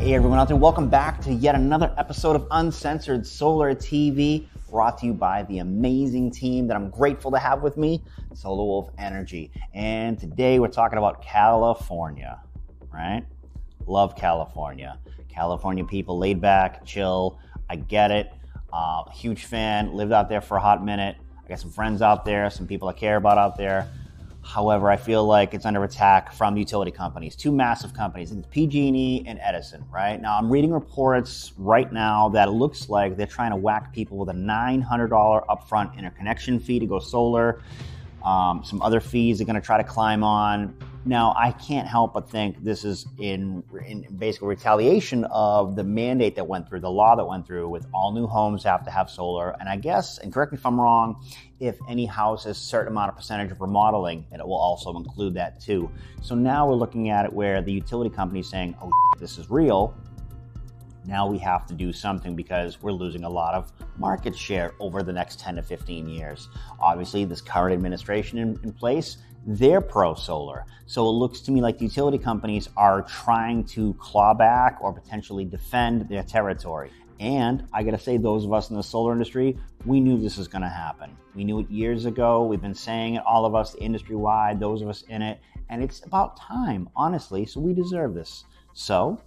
Hey everyone out there, welcome back to yet another episode of Uncensored Solar TV, brought to you by the amazing team that I'm grateful to have with me, Solar Wolf Energy. And today we're talking about California, right? Love California. California people laid back, chill. I get it. Uh, huge fan, lived out there for a hot minute. I got some friends out there, some people I care about out there. However, I feel like it's under attack from utility companies, two massive companies, it's PG&E and Edison, right? Now, I'm reading reports right now that it looks like they're trying to whack people with a $900 upfront interconnection fee to go solar. Um, some other fees they're going to try to climb on. Now, I can't help but think this is in, in basically retaliation of the mandate that went through, the law that went through with all new homes have to have solar. And I guess, and correct me if I'm wrong, if any house has a certain amount of percentage of remodeling, it will also include that too. So now we're looking at it where the utility company is saying, oh, this is real. Now we have to do something because we're losing a lot of market share over the next 10 to 15 years. Obviously, this current administration in, in place they're pro solar. So it looks to me like the utility companies are trying to claw back or potentially defend their territory. And I gotta say, those of us in the solar industry, we knew this was gonna happen. We knew it years ago. We've been saying it, all of us, industry wide, those of us in it. And it's about time, honestly. So we deserve this. So,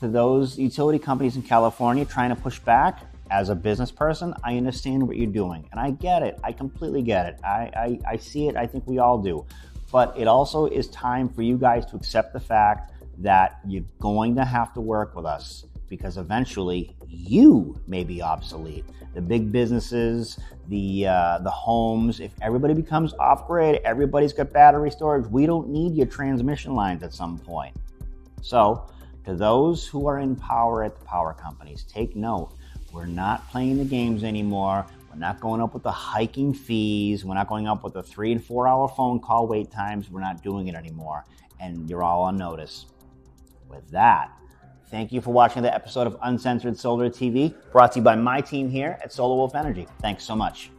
to those utility companies in California trying to push back, as a business person, I understand what you're doing. And I get it. I completely get it. I, I, I, see it. I think we all do. But it also is time for you guys to accept the fact that you're going to have to work with us because eventually you may be obsolete. The big businesses, the uh, the homes, if everybody becomes off grid, everybody's got battery storage. We don't need your transmission lines at some point. So, to those who are in power at the power companies, take note we're not playing the games anymore. We're not going up with the hiking fees. We're not going up with the three and four hour phone call wait times. We're not doing it anymore. And you're all on notice. With that, thank you for watching the episode of Uncensored Solar TV, brought to you by my team here at Solar Wolf Energy. Thanks so much.